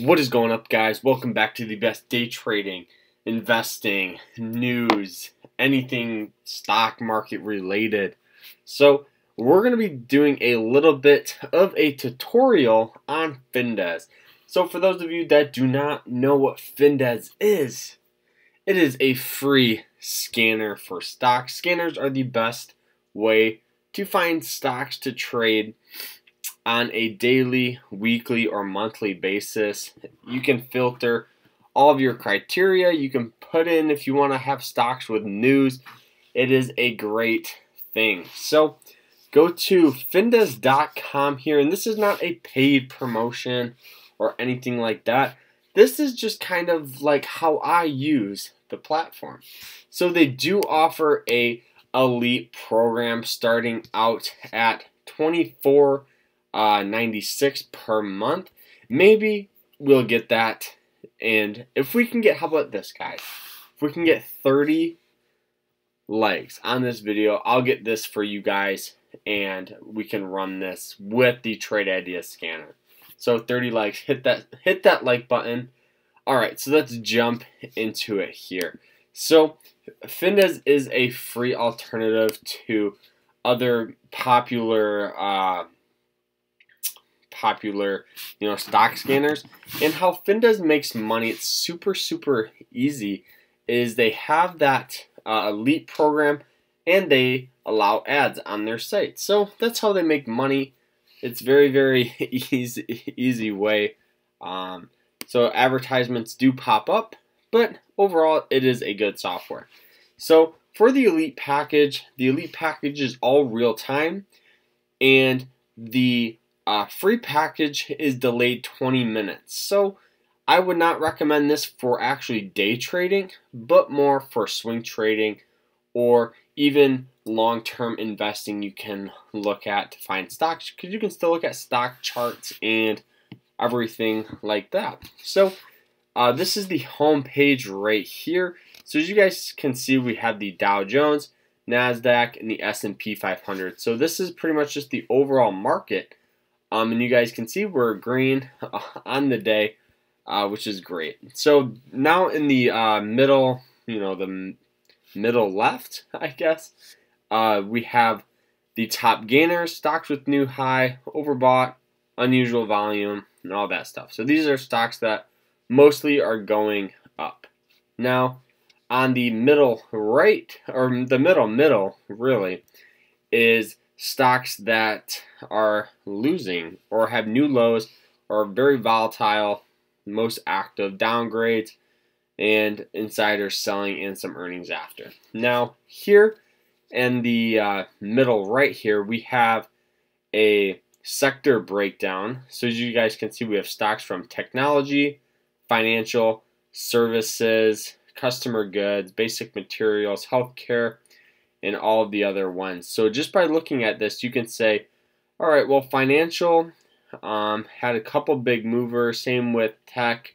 What is going up, guys? Welcome back to the best day trading, investing, news, anything stock market related. So, we're going to be doing a little bit of a tutorial on Finviz. So, for those of you that do not know what Finviz is, it is a free scanner for stocks. Scanners are the best way to find stocks to trade on a daily, weekly, or monthly basis. You can filter all of your criteria. You can put in if you want to have stocks with news. It is a great thing. So go to finviz.com here, and this is not a paid promotion or anything like that. This is just kind of like how I use the platform. So they do offer a elite program starting out at 24 uh, 96 per month. Maybe we'll get that. And if we can get, how about this, guys? If we can get 30 likes on this video, I'll get this for you guys and we can run this with the trade idea scanner. So 30 likes, hit that hit that like button. All right, so let's jump into it here. So Finviz is a free alternative to other popular uh, popular, you know, stock scanners. And how Finviz makes money, it's super, super easy, is they have that uh, elite program and they allow ads on their site. So that's how they make money. It's very, very easy, easy way. Um, so advertisements do pop up, but overall it is a good software. So for the elite package, the elite package is all real time and the uh, free package is delayed 20 minutes. So I would not recommend this for actually day trading, but more for swing trading or even long term investing you can look at to find stocks because you can still look at stock charts and everything like that. So uh, this is the home page right here. So as you guys can see, we have the Dow Jones, Nasdaq, and the S&P 500. So this is pretty much just the overall market um, and you guys can see we're green on the day, uh, which is great. So now in the uh, middle, you know, the middle left, I guess, uh, we have the top gainers, stocks with new high, overbought, unusual volume, and all that stuff. So these are stocks that mostly are going up. Now, on the middle right, or the middle middle, really, is stocks that are losing or have new lows or very volatile, most active downgrades, and insiders selling and some earnings after. Now, here in the uh, middle right here, we have a sector breakdown. So as you guys can see, we have stocks from technology, financial, services, customer goods, basic materials, healthcare, and all of the other ones. So just by looking at this, you can say, all right, well, financial um, had a couple big movers. Same with tech.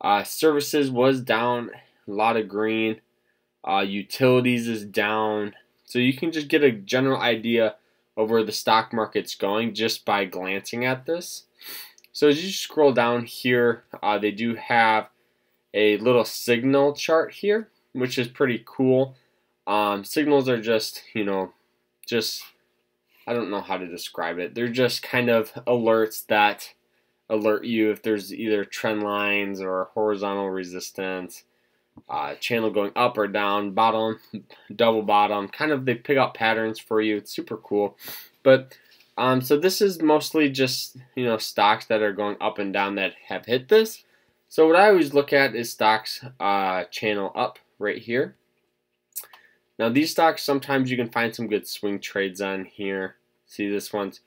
Uh, services was down, a lot of green. Uh, utilities is down. So you can just get a general idea of where the stock market's going just by glancing at this. So as you scroll down here, uh, they do have a little signal chart here, which is pretty cool. Um, signals are just, you know, just, I don't know how to describe it. They're just kind of alerts that alert you if there's either trend lines or horizontal resistance, uh, channel going up or down, bottom, double bottom. Kind of they pick up patterns for you. It's super cool. But um, so this is mostly just you know stocks that are going up and down that have hit this. So what I always look at is stocks uh, channel up right here. Now these stocks, sometimes you can find some good swing trades on here. See this one's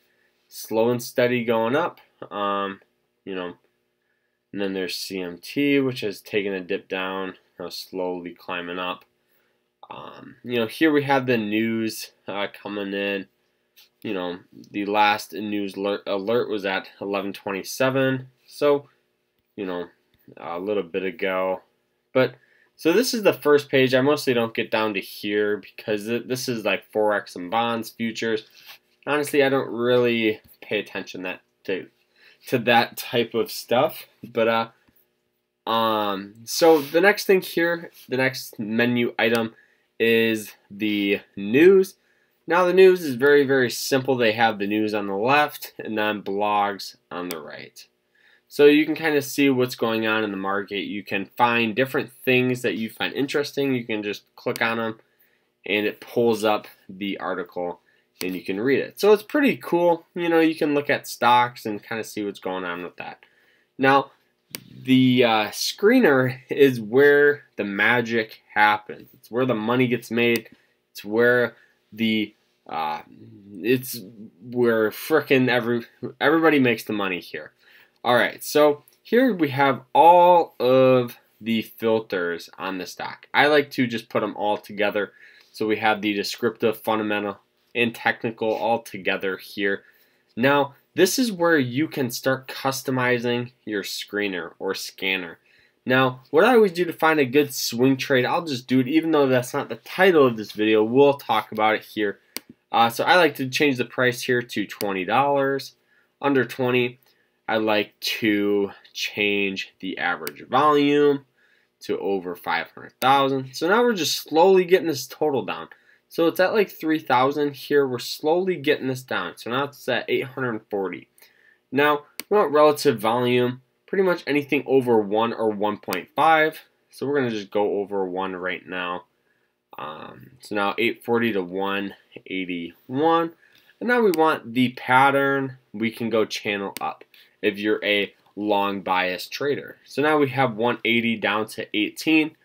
slow and steady going up. Um, you know, and then there's CMT, which has taken a dip down, now slowly climbing up. Um, you know, here we have the news uh, coming in. You know, the last news alert, alert was at 11:27, so you know, a little bit ago. But so this is the first page. I mostly don't get down to here because this is like Forex and bonds, futures. Honestly, I don't really pay attention that to to that type of stuff. But uh, um, so the next thing here, the next menu item is the news. Now the news is very, very simple. They have the news on the left and then blogs on the right. So you can kind of see what's going on in the market. You can find different things that you find interesting. You can just click on them and it pulls up the article and you can read it. So it's pretty cool. You know, you can look at stocks and kind of see what's going on with that. Now, the uh, screener is where the magic happens. It's where the money gets made. It's where the uh, it's where frickin' every everybody makes the money here. All right, so here we have all of the filters on the stock. I like to just put them all together. So we have the descriptive, fundamental, and technical all together here. Now, this is where you can start customizing your screener or scanner. Now, what I always do to find a good swing trade, I'll just do it even though that's not the title of this video. We'll talk about it here. Uh, so I like to change the price here to $20. Under 20 I like to change the average volume to over 500,000. So now we're just slowly getting this total down. So it's at like 3,000 here. We're slowly getting this down. So now it's at 840. Now, we want relative volume, pretty much anything over 1 or 1.5. So we're going to just go over 1 right now. Um, so now 840 to 181. And now we want the pattern, we can go channel up if you're a long bias trader. So now we have 180 down to 18.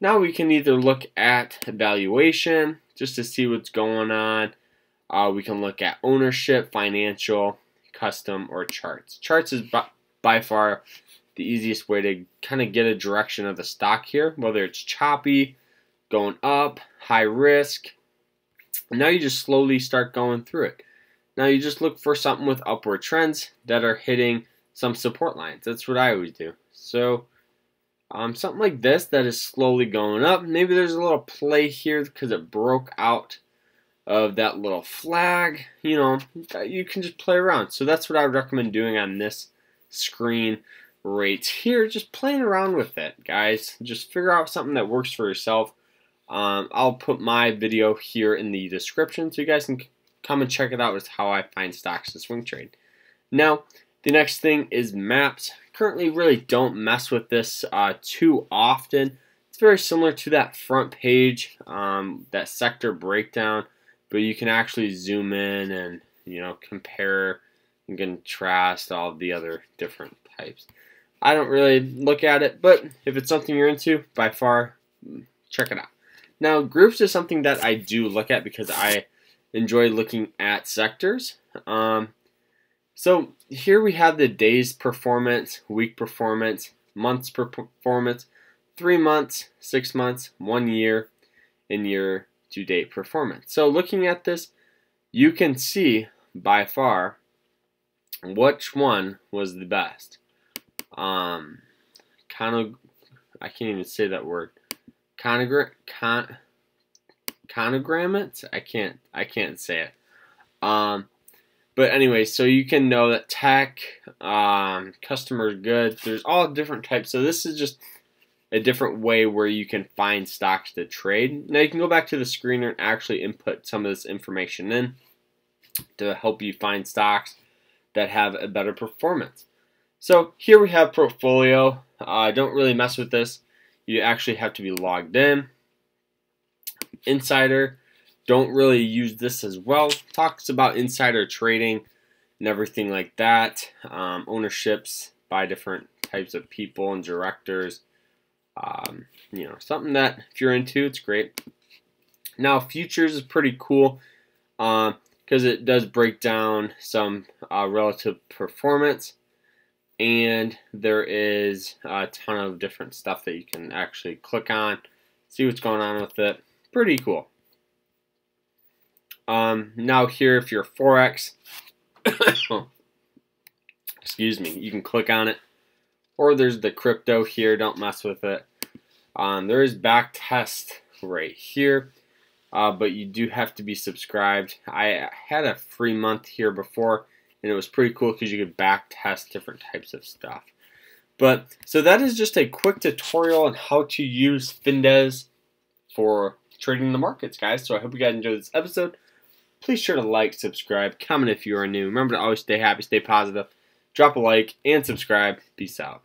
Now we can either look at valuation, just to see what's going on. Uh, we can look at ownership, financial, custom, or charts. Charts is by, by far the easiest way to kind of get a direction of the stock here, whether it's choppy, going up, high risk. Now you just slowly start going through it. Now you just look for something with upward trends that are hitting some support lines. That's what I always do. So um, something like this that is slowly going up. Maybe there's a little play here because it broke out of that little flag. You know, you can just play around. So that's what I recommend doing on this screen right here. Just playing around with it, guys. Just figure out something that works for yourself. Um, I'll put my video here in the description so you guys can come and check it out. It's how I find stocks to swing trade. Now, the next thing is maps. Currently really don't mess with this uh, too often. It's very similar to that front page, um, that sector breakdown, but you can actually zoom in and you know compare and contrast all the other different types. I don't really look at it, but if it's something you're into, by far, check it out. Now, groups is something that I do look at because I enjoy looking at sectors. Um, so here we have the day's performance, week performance, months performance, three months, six months, one year, and year to date performance. So looking at this, you can see by far which one was the best. Um, kind of, I can't even say that word. Con, conogram it. I can't, I can't say it. Um, but anyway, so you can know that tech, um, customer goods, there's all different types. So this is just a different way where you can find stocks to trade. Now you can go back to the screener and actually input some of this information in to help you find stocks that have a better performance. So here we have portfolio. I uh, don't really mess with this. You actually have to be logged in. Insider don't really use this as well. Talks about insider trading and everything like that. Um, ownerships by different types of people and directors. Um, you know, something that if you're into, it's great. Now, futures is pretty cool because uh, it does break down some uh, relative performance. And there is a ton of different stuff that you can actually click on, see what's going on with it. Pretty cool. Um, now here, if you're Forex, excuse me, you can click on it. Or there's the crypto here, don't mess with it. Um, there is back test right here, uh, but you do have to be subscribed. I had a free month here before, and it was pretty cool because you could back test different types of stuff. But so that is just a quick tutorial on how to use Finviz for trading the markets, guys. So I hope you guys enjoyed this episode. Please sure to like, subscribe, comment if you are new. Remember to always stay happy, stay positive. Drop a like and subscribe. Peace out.